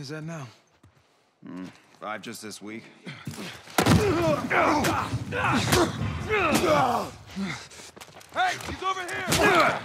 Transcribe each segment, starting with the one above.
is that now? Mm, Five just this week. Hey, he's over here!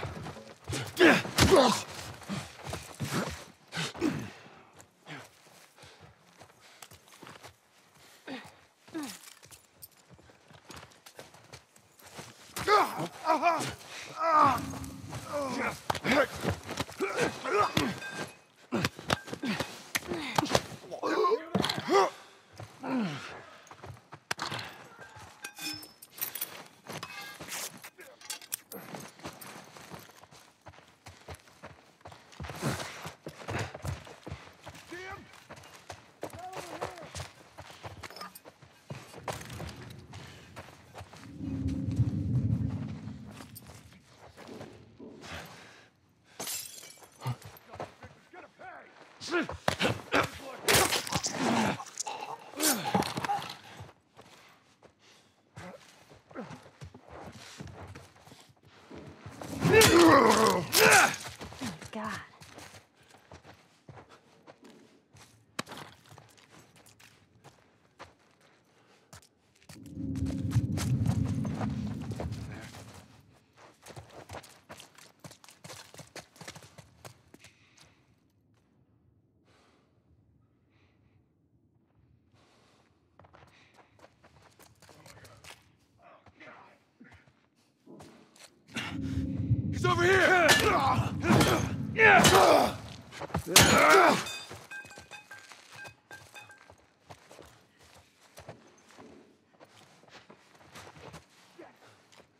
He's over here!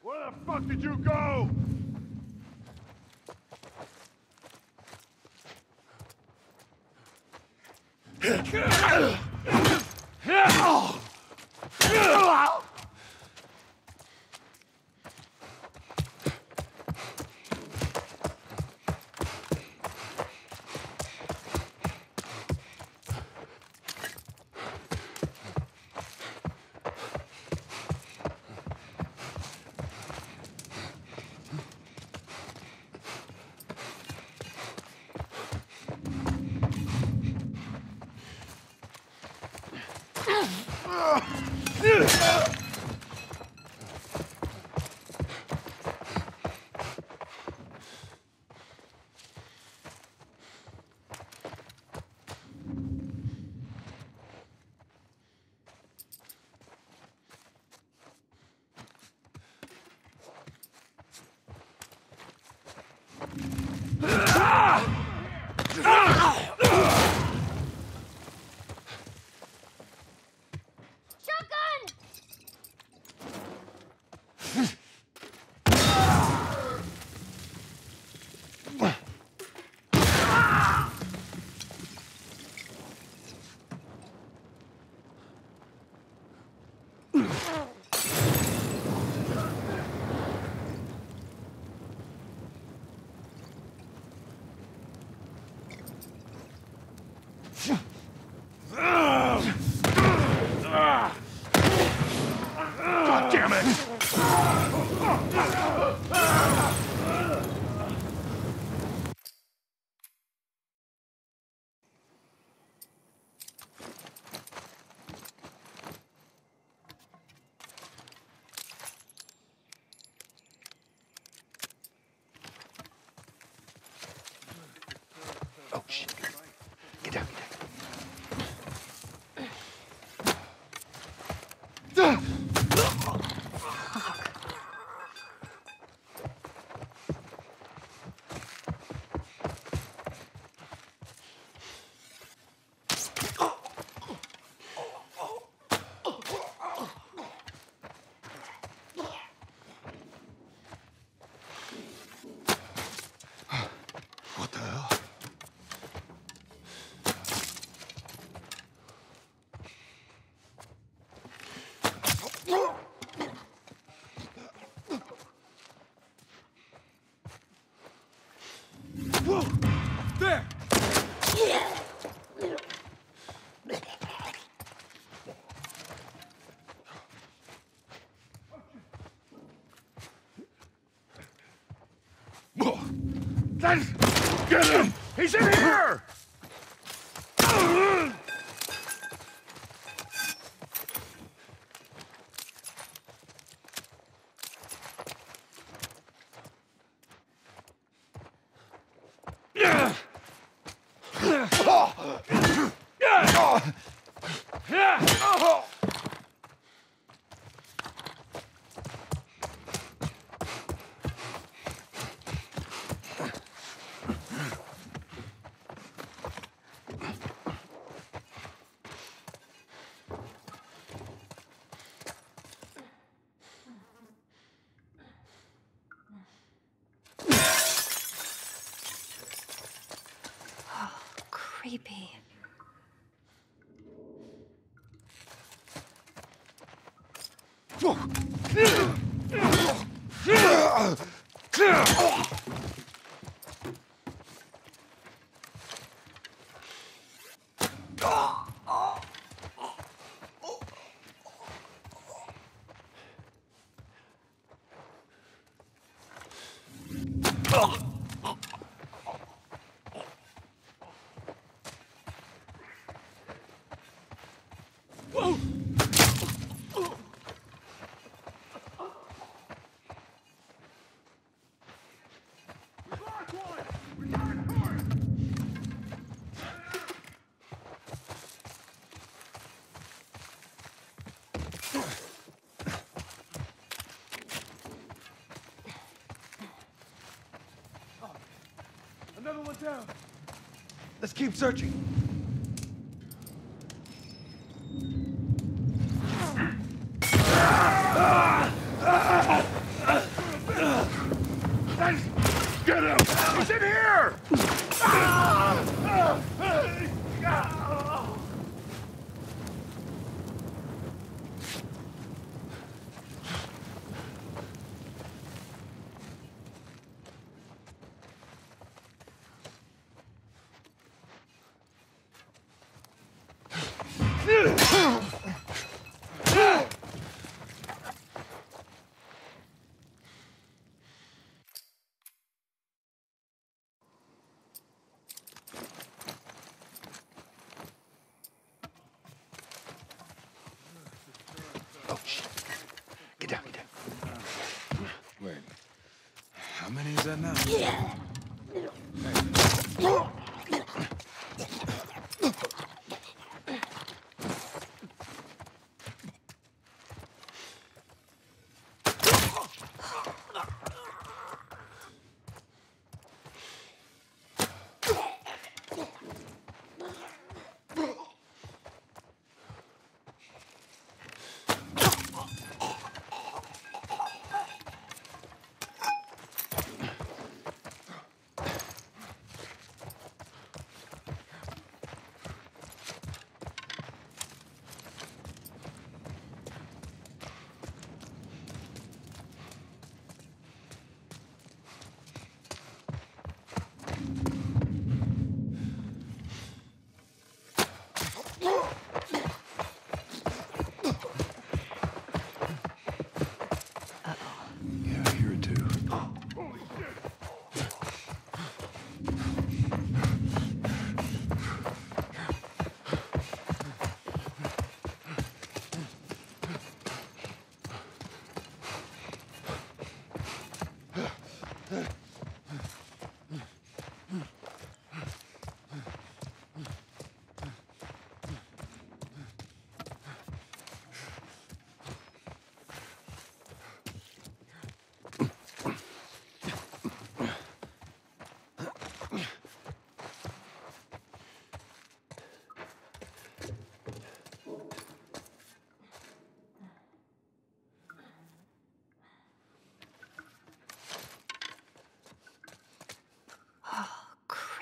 Where the fuck did you go? Shotgun! Ha ha ha! Nathan! Get him! He's in here! Yeah! Creepy. Another one down. Let's keep searching. Get him! He's in here! Oh, shit. Get down, get down. Wait. How many is that now? Yeah,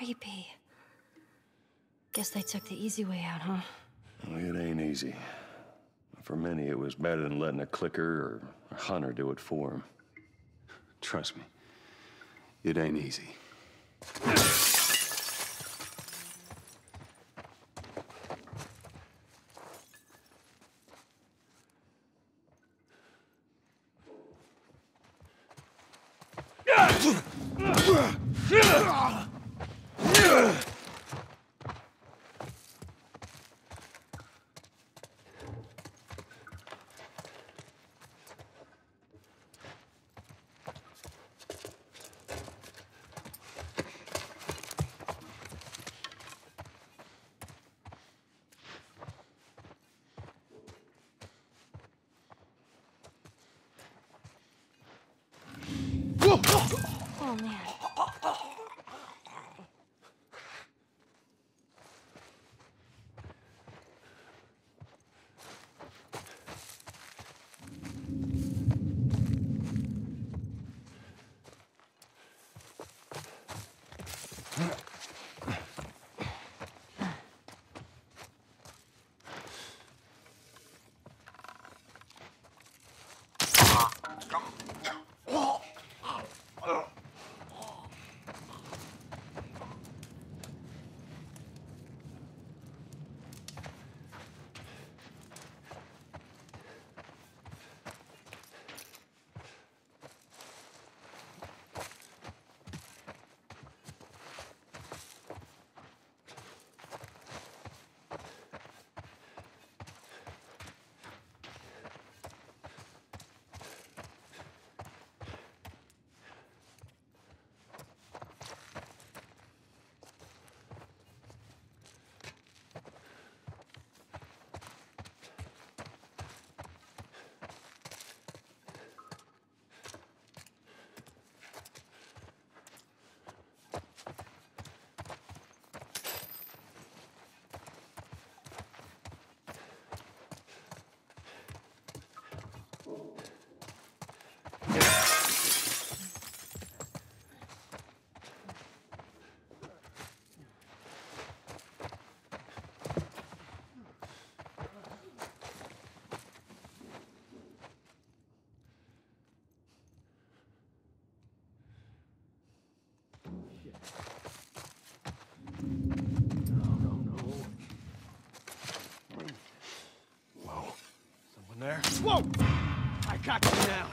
creepy. Guess they took the easy way out, huh? Well, it ain't easy. For many, it was better than letting a clicker or a hunter do it for them. Trust me, it ain't easy. Ugh! Oh man. Someone Whoa! I got you now.